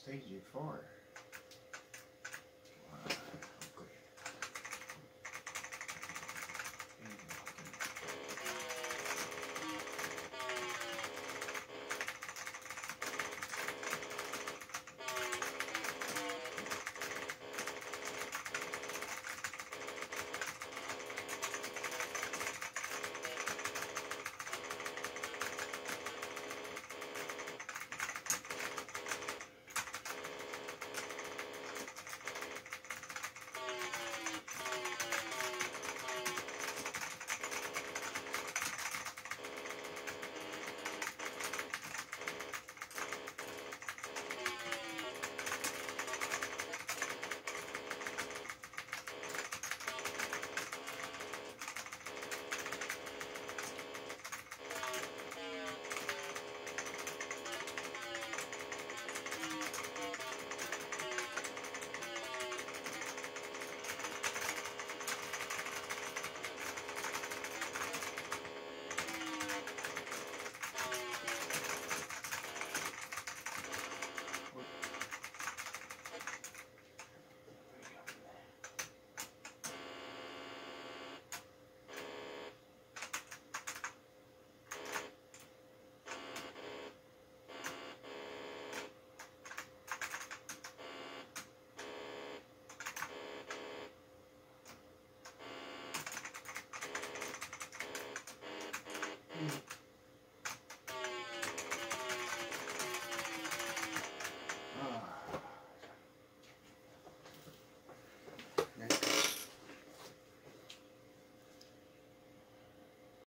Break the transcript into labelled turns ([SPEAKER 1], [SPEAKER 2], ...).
[SPEAKER 1] Stage for.